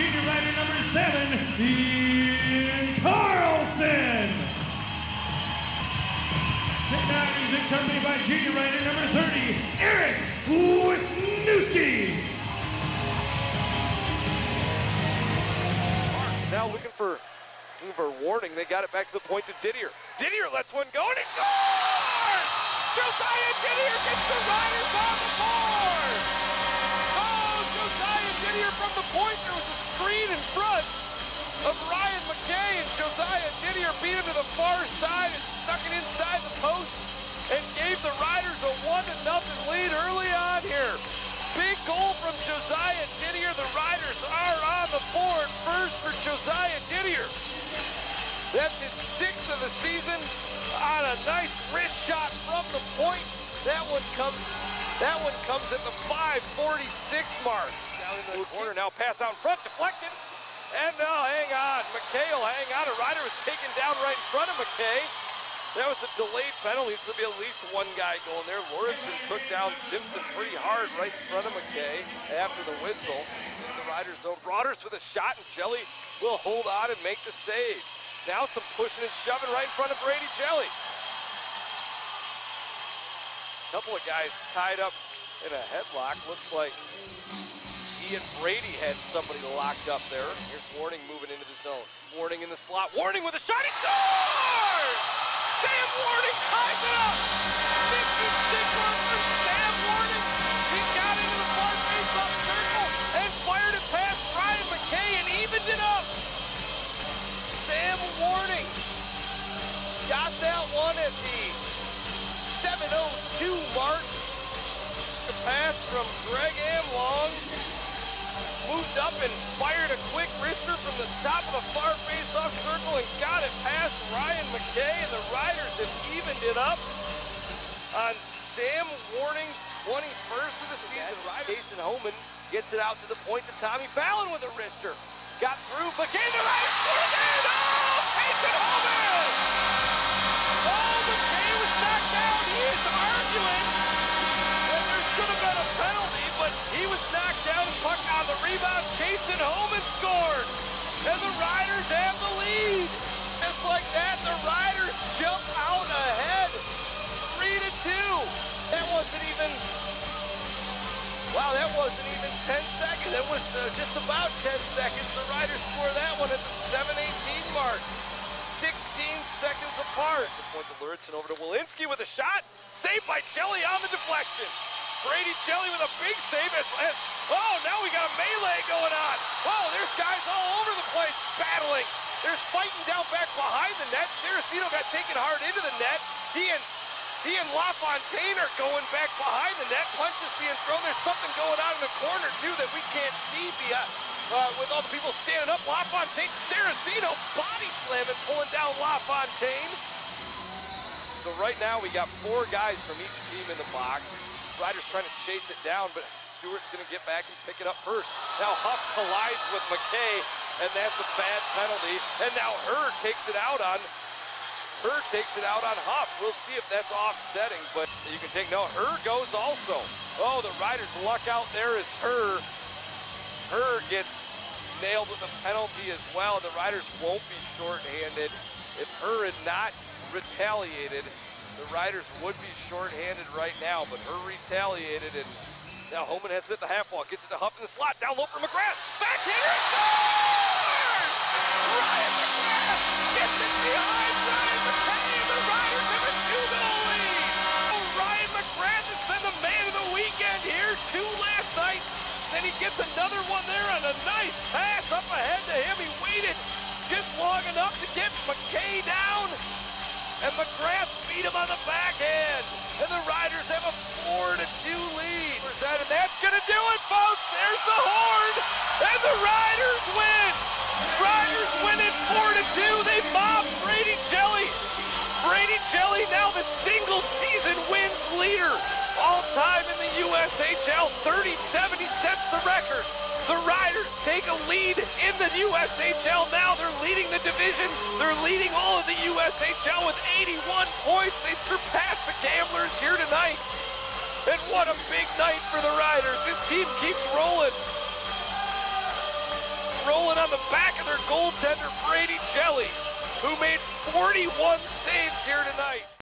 junior rider number seven, Ian Carlson. And now he's accompanied by junior rider number 30, Eric Wisniewski. Now looking for a warning. They got it back to the point to Didier. Didier lets one go and he scores! Josiah Didier gets the Riders on the board! Josiah Didier from the point. There was a screen in front of Ryan McKay and Josiah Didier beat him to the far side and stuck it inside the post and gave the Riders a one to nothing lead early on here. Big goal from Josiah Didier. The Riders are on the board first for Josiah Didier. That's his sixth of the season on a nice wrist shot from the point. That one comes that one comes at the 546 mark. Down in the corner now pass out front, deflected. And now hang on. McKay will hang on. A rider was taken down right in front of McKay. That was a delayed penalty, so there'll be at least one guy going there. Lorenzen took down Simpson pretty hard right in front of McKay after the whistle. In The Riders zone. Broaders with a shot, and Hjelle will hold on and make the save. Now some pushing and shoving right in front of Brady Hjelle. Couple of guys tied up in a headlock. Looks like Ian Brady had somebody locked up there. Here's Warning moving into the zone. Warning in the slot. Warning with a shot. He scores! Sam Warning ties it up. 56 runs for Sam Warning. He got into the 7:02 marks. The pass from Greg Amlong moved up and fired a quick wrister from the top of the far face-off circle and got it past Ryan McKay, and the Riders have evened it up on Sam Warning's 21st of the season. Cason Hohmann gets it out to the point to Tommy Fallen with a wrister. Got through, McKay, the Riders again! Oh, Cason Hohmann! Like that, the Riders jump out ahead, three to two. That wasn't even. Wow, that wasn't even 10 seconds. That was uh, just about 10 seconds. The Riders score that one at the 7:18 mark. 16 seconds apart. The point to Luritz over to Walensky with a shot. Saved by Hjelle on the deflection. Brady Hjelle with a big save. As, as, oh, now we got a melee going on. Oh, there's guys all over the place battling. There's fighting down back behind the net. Saracino got taken hard into the net. He and he and LaFontaine are going back behind the net. Punches being thrown. There's something going on in the corner too that we can't see via uh, with all the people standing up. LaFontaine, Saracino body slamming, pulling down LaFontaine. So right now we got four guys from each team in the box. Riders trying to chase it down, but Stewart's going to get back and pick it up first. Now Hough collides with McKay, and that's a bad penalty. And now Herr takes it out on Herr takes it out on Hough. We'll see if that's offsetting, but you can take no. Herr goes also. Oh, the Riders' luck out there is Herr. Herr gets nailed with a penalty as well. The Riders won't be shorthanded. If Herr had not retaliated, the Riders would be shorthanded right now, but Herr retaliated, and now Hohmann has hit the half wall. Gets it to Hough in the slot. Down low for McGrath. Back here, Two last night. Then he gets another one there on a nice pass up ahead to him. He waited just long enough to get down. And beat him on the. And the Riders have a 4 to 2 lead. And that's going to do it, folks. There's the horn. And the Riders win. Win it 4 to 2. They mob Brady Hjelle. Brady Hjelle now the single season wins leader. All time in the USHL. 37. He sets the record. The Riders take a lead in the USHL now. They're leading the division. They're leading all of the USHL with 81 points. They surpass the Gamblers here tonight. And what a big night for the Riders. This team keeps rolling. on the back of their goaltender, Brady Hjelle, who made 41 saves here tonight.